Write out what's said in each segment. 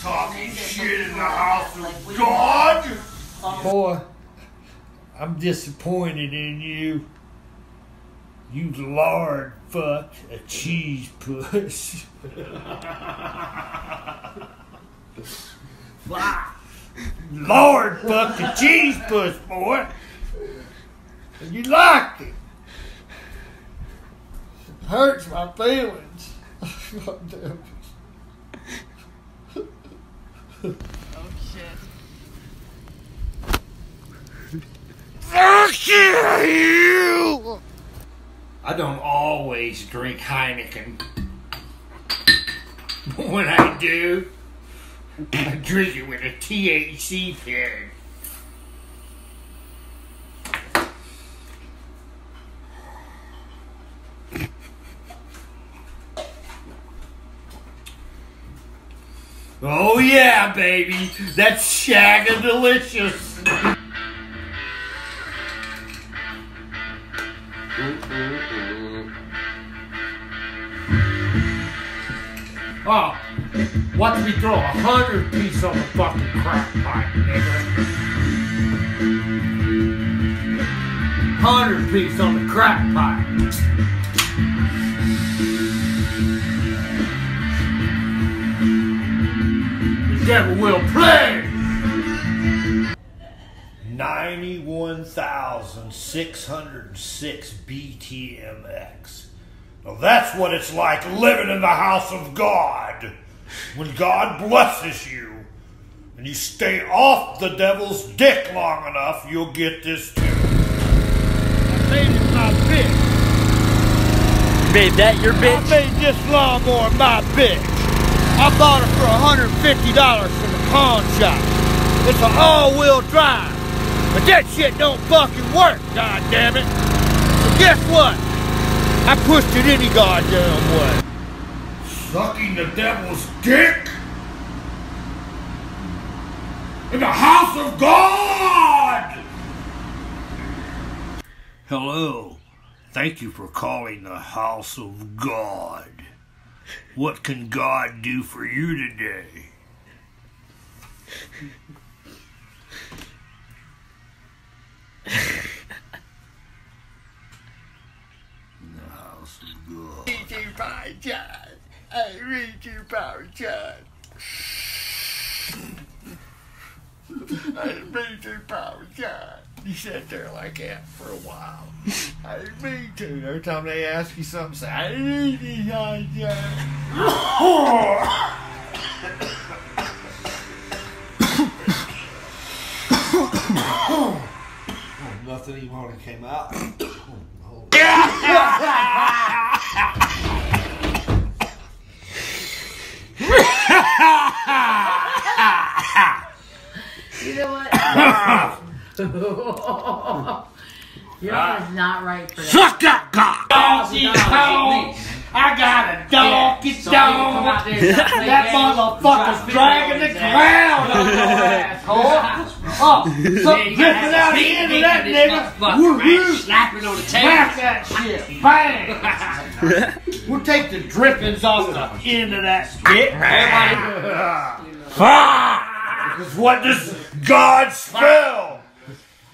Talking shit in the house of God? Boy, I'm disappointed in you. You lard fuck a cheese puss. Lord fuck a cheese puss, boy. You liked it. Hurts my feelings. God damn it. Fuck you! I don't always drink Heineken. But when I do, I drink it with a THC pen. Oh yeah, baby, that's shagga delicious. Oh, watch me throw a hundred piece on the fucking crack pipe, nigga. Hundred piece on the crack pipe. Devil will play. 91,606 BTMX. Now that's what it's like living in the house of God. When God blesses you and you stay off the devil's dick long enough, you'll get this too. I made it my bitch. Babe, that your bitch? I made this lawnmower my bitch. I bought it for $150 from the pawn shop. It's an all-wheel drive. But that shit don't fucking work, god damn it. So guess what? I pushed it any goddamn way. Sucking the devil's dick? In the house of God! Hello. Thank you for calling the house of God. What can God do for you today? the house of God. Read you, Power John. I read you, Power John. I read you, Power John. You sat there like that for a while. I didn't mean to. Every time they ask you something, say, I read you, Power John. Nothing even when it came out. You know what? Your arm is not right for that. Suck that cock! Donkey dog! I got a donkey dog! That motherfucker's dragging the ground on your asshole! Oh, something dripping out the end of that nigga! Woo-hoo! Slapping on the Smack that shit! Bang! We'll take the drippings off the end of that dick. Ah! Because what does God spell?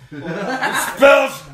Spells